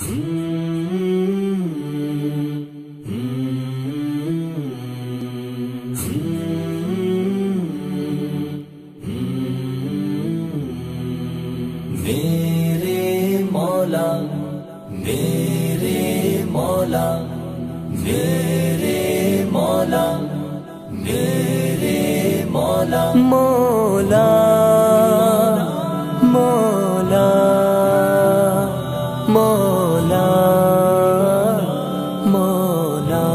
मेरे मौला मेरे मौला मेरे मौला मेरे मौला। मौला। मौला मौला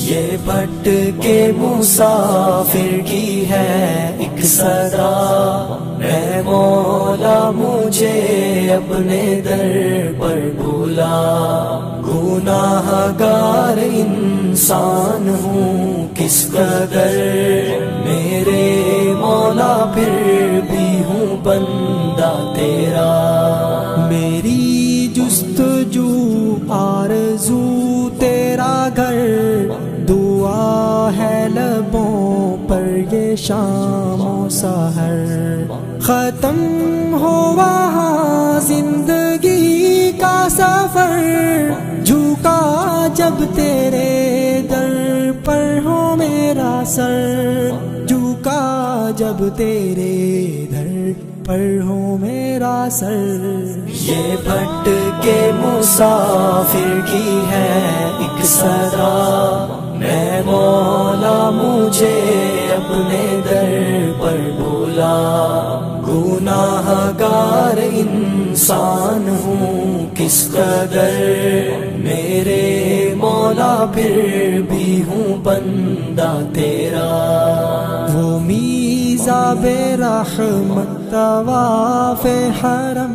ये भट्ट के मुसाफिर की है एक सदा। मैं मौला मुझे अपने दर पर भूला गुनाहगार इंसान हूँ किस कदर। मेरे मौला फिर भी हूँ बंदा तेरा। जुस्तजू आरज़ू, तेरा घर दुआ है लबों पर ये शाम सहर। खत्म हो वहाँ ज़िंदगी का सफ़र, झुका जब तेरे दर पर हो मेरा सर। झुका जब तेरे दर पर हो मेरा सर। ये भट्ट के मुसाफिर की है एक सदा। मैं मौला मुझे अपने दर पर भूला गुनाहगार इंसान हूँ किस कदर। मेरे मौला फिर भी हूँ बंदा तेरा। वो मीजा बेरहमत तवाफ हरम